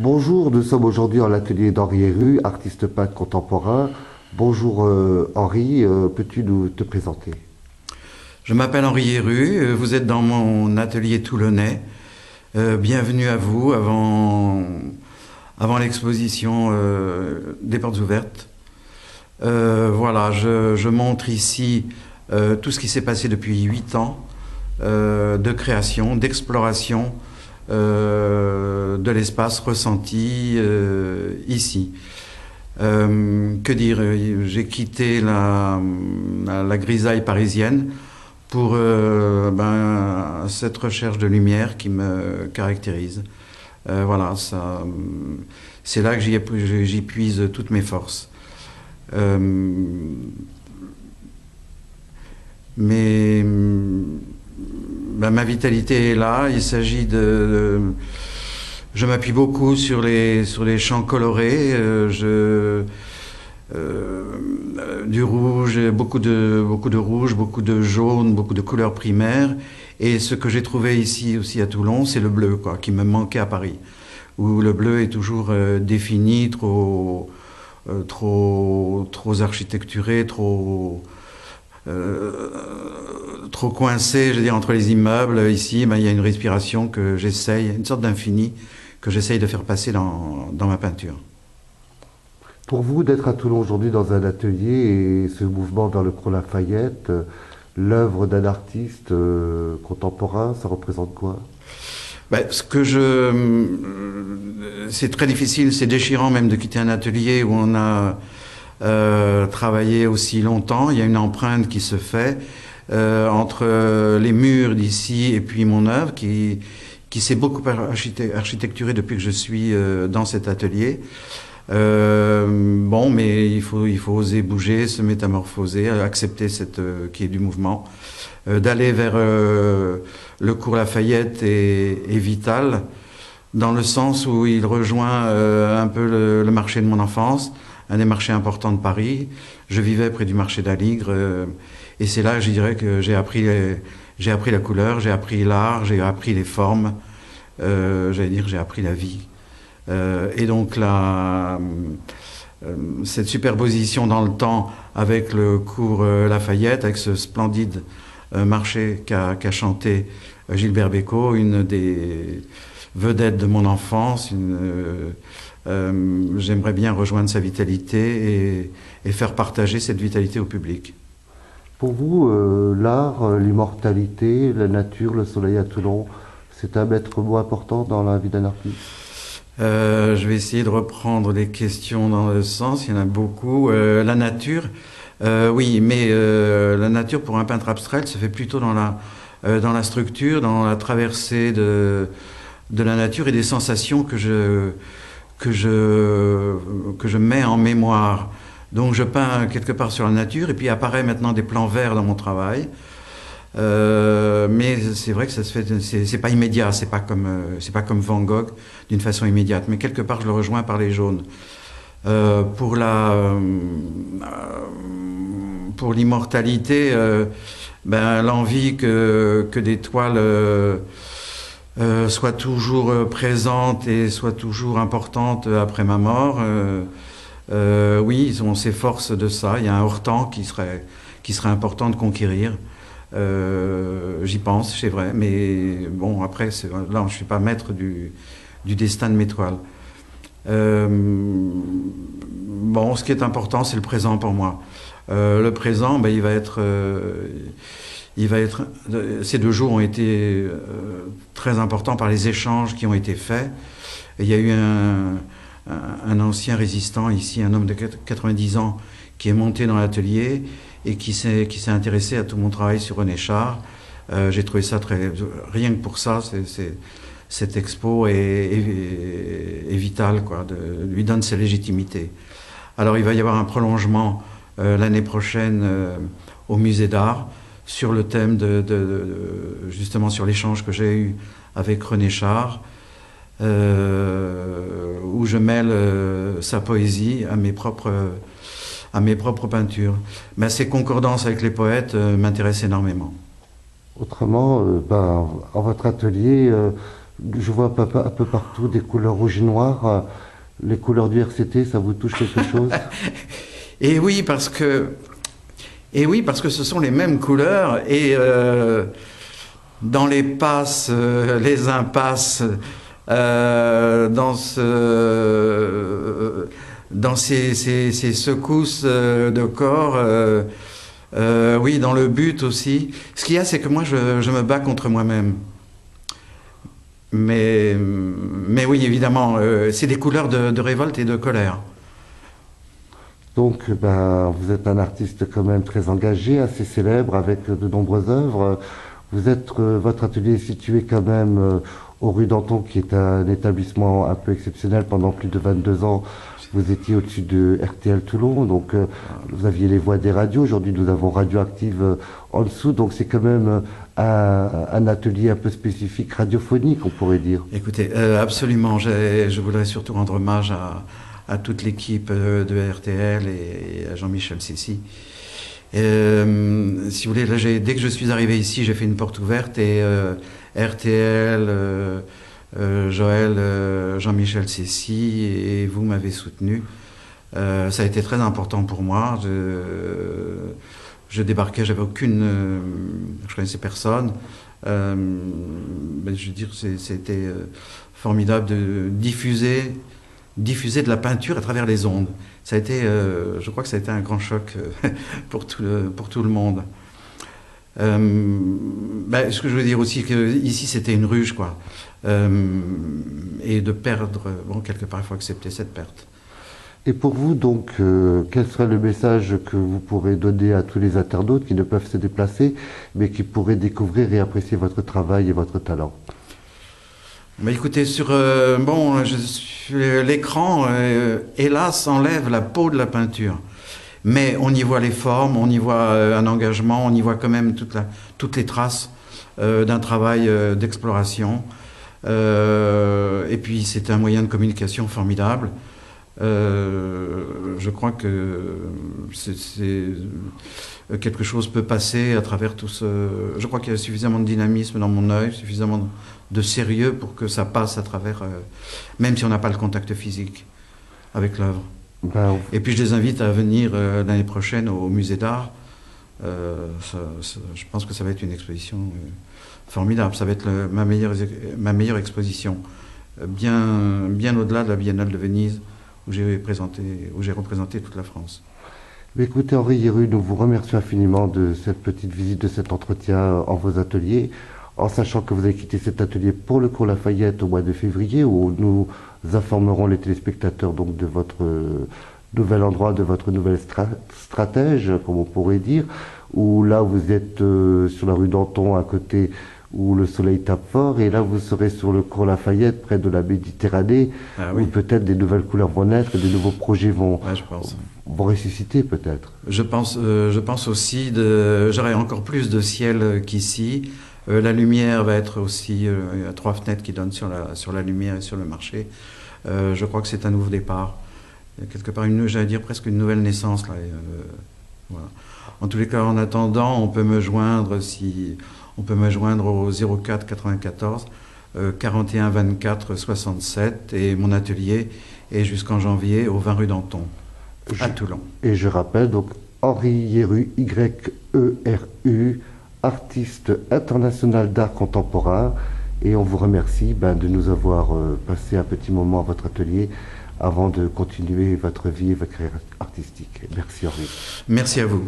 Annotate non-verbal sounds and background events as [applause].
Bonjour, nous sommes aujourd'hui en l'atelier d'Henri Héru, artiste peintre contemporain. Bonjour euh, Henri, euh, peux-tu nous te présenter? Je m'appelle Henri Héru, euh, vous êtes dans mon atelier toulonnais. bienvenue à vous avant, l'exposition des portes ouvertes. voilà, je, je, montre ici tout ce qui s'est passé depuis huit ans de création, d'exploration de l'espace ressenti ici. Euh, que dire J'ai quitté la, grisaille parisienne pour euh, ben, cette recherche de lumière qui me caractérise. Euh, voilà, c'est là que j'y puise toutes mes forces. mais ben, ma vitalité est là. Il s'agit de je m'appuie beaucoup sur les, sur les champs colorés. Euh, je, euh, du rouge, beaucoup de, beaucoup de rouge, beaucoup de jaune, beaucoup de couleurs primaires. Et ce que j'ai trouvé ici aussi à Toulon, c'est le bleu, quoi, qui me manquait à Paris, où le bleu est toujours euh, défini, trop, trop, trop architecturé, trop, trop coincé, je veux dire, entre les immeubles. Ici, ben, il y a une respiration que j'essaye, une sorte d'infini que j'essaye de faire passer dans, dans, ma peinture. Pour vous, d'être à Toulon aujourd'hui dans un atelier et ce mouvement vers le Pro Lafayette, l'œuvre d'un artiste euh, contemporain, ça représente quoi? Ben, ce que je, euh, c'est très difficile, c'est déchirant même de quitter un atelier où on a euh, travaillé aussi longtemps. Il y a une empreinte qui se fait euh, entre les murs d'ici et puis mon œuvre qui qui s'est beaucoup architecturé depuis que je suis euh, dans cet atelier. Euh, bon, mais il faut, il faut oser bouger, se métamorphoser, accepter cette, euh, qui est du mouvement. Euh, d'aller vers euh, le cours Lafayette est, est, vital, dans le sens où il rejoint un peu le, le, marché de mon enfance, un des marchés importants de Paris. Je vivais près du marché d'Aligre, et c'est là, je dirais, que j'ai appris la couleur, j'ai appris l'art, j'ai appris les formes, euh, j'allais dire j'ai appris la vie. Euh, et donc euh, cette superposition dans le temps avec le cours euh, Lafayette, avec ce splendide euh, marché qu'a qu chanté euh, Gilbert Bécaud, une des vedettes de mon enfance. J'aimerais bien rejoindre sa vitalité et, et faire partager cette vitalité au public. Pour vous, euh, l'art, euh, l'immortalité, la nature, le soleil à Toulon, c'est un maître mot important dans la vie d'un artiste euh, Je vais essayer de reprendre les questions dans le sens, il y en a beaucoup. Euh, la nature, euh, oui, mais la nature pour un peintre abstrait, se fait plutôt dans la, dans la structure, dans la traversée de, de la nature et des sensations que je, que je, que je mets en mémoire. Donc je peins quelque part sur la nature et puis apparaît maintenant des plans verts dans mon travail. Euh, mais c'est vrai que ça se fait, c'est pas immédiat, c'est pas comme euh, c'est pas comme Van Gogh d'une façon immédiate. Mais quelque part, je le rejoins par les jaunes. Euh, pour la euh, pour l'immortalité, euh, ben l'envie que que des toiles soient toujours présentes et soient toujours importantes après ma mort. Euh, oui, on s'efforce de ça. Il y a un hors-temps qui serait, important de conquérir. Euh, J'y pense, c'est vrai. Mais bon, après, là, je ne suis pas maître du, destin de mes toiles. Euh, bon, ce qui est important, c'est le présent pour moi. Euh, le présent, ben, il va être, euh, être. Ces deux jours ont été euh, très importants par les échanges qui ont été faits. Il y a eu un, ancien résistant ici, un homme de 90 ans, qui est monté dans l'atelier et qui s'est intéressé à tout mon travail sur René Char. Euh, J'ai trouvé ça très rien que pour ça, cette expo est, est, vitale, quoi, lui donne sa légitimité. Alors il va y avoir un prolongement euh, l'année prochaine euh, au musée d'art sur le thème de, de, de justement sur l'échange que j'ai eu avec René Char. Euh, où je mêle euh, sa poésie à mes propres, à mes propres peintures. Mais ces concordances avec les poètes euh, m'intéressent énormément. Autrement, ben, en votre atelier, Je vois un peu, un peu partout des couleurs rouge et noir. Les couleurs du RCT, ça vous touche quelque chose? [laughs] Et oui, parce que et oui, parce que ce sont les mêmes couleurs et euh, dans les passes, euh, les impasses, euh, dans, ce, dans ces, secousses de corps, oui, dans le but aussi. Ce qu'il y a, c'est que moi, je, me bats contre moi-même. Mais, mais oui, évidemment, c'est des couleurs de révolte et de colère. Donc, ben, vous êtes un artiste quand même très engagé, assez célèbre, avec de nombreuses œuvres. Vous êtes, euh, votre atelier est situé quand même euh, au rue Danton, qui est un établissement un peu exceptionnel. Pendant plus de 22 ans, vous étiez au-dessus de RTL Toulon, donc euh, vous aviez les voix des radios. Aujourd'hui, nous avons Radioactive en dessous, donc c'est quand même un, un, atelier un peu spécifique radiophonique, on pourrait dire. Écoutez, absolument. Je voudrais surtout rendre hommage à à toute l'équipe euh, de RTL et, à Jean-Michel Sissi. Euh, si vous voulez, dès que je suis arrivé ici, j'ai fait une porte ouverte et euh, RTL, Joël, Jean-Michel Sissi et vous m'avez soutenu. ça a été très important pour moi. Je, je débarquais, j'avais aucune, je connaissais personne. je veux dire, c'était formidable de diffuser diffuser de la peinture à travers les ondes. Ça a été, euh, je crois que ça a été un grand choc euh, [laughs] pour, tout le, pour tout le monde. Euh, ben, ce que je veux dire aussi, que ici c'était une ruche, quoi. et de perdre, bon, quelque part, il faut accepter cette perte. Et pour vous, donc, quel serait le message que vous pourrez donner à tous les internautes qui ne peuvent se déplacer, mais qui pourraient découvrir et apprécier votre travail et votre talent? Écoutez, sur euh, bon, l'écran, euh, hélas, enlève la peau de la peinture. Mais on y voit les formes, on y voit euh, un engagement, on y voit quand même toutes les traces d'un travail d'exploration. et puis c'est un moyen de communication formidable. Je crois que c'est quelque chose peut passer à travers tout ce. Je crois qu'il y a suffisamment de dynamisme dans mon œil, suffisamment de sérieux pour que ça passe à travers, euh, même si on n'a pas le contact physique avec l'œuvre. Ben, Et puis je les invite à venir euh, l'année prochaine au musée d'art. Euh, je pense que ça va être une exposition formidable. Ça va être ma, meilleure, ma meilleure exposition, bien, bien au-delà de la Biennale de Venise, où j'ai représenté toute la France. Écoutez, Henri Hieru, nous vous remercions infiniment de cette petite visite, de cet entretien en vos ateliers en sachant que vous avez quitté cet atelier pour le cours Lafayette au mois de février, où nous informerons les téléspectateurs donc de votre euh, nouvel endroit, de votre nouvelle stratège, comme on pourrait dire, où là vous êtes euh, sur la rue Danton, à côté où le soleil tape fort, et là vous serez sur le cours Lafayette, près de la Méditerranée, ah où peut-être des nouvelles couleurs vont naître, des nouveaux projets vont, vont ressusciter peut-être. Je pense, euh, je pense aussi, j'aurai encore plus de ciel qu'ici. Euh, la lumière va être aussi, euh, il y a trois fenêtres qui donnent sur la, sur la lumière et sur le marché. Je crois que c'est un nouveau départ. quelque part, j'allais dire presque une nouvelle naissance. Là, En tous les cas, en attendant, on peut me joindre si on peut me joindre au 04 94 41 24 67 et mon atelier est jusqu'en janvier au 20 rue Danton à Toulon. Et je rappelle donc Henri Yeru Y E R U artiste international d'art contemporain. Et on vous remercie ben, de nous avoir euh, passé un petit moment à votre atelier avant de continuer votre vie et votre carrière artistique. Merci Henri. Merci à vous.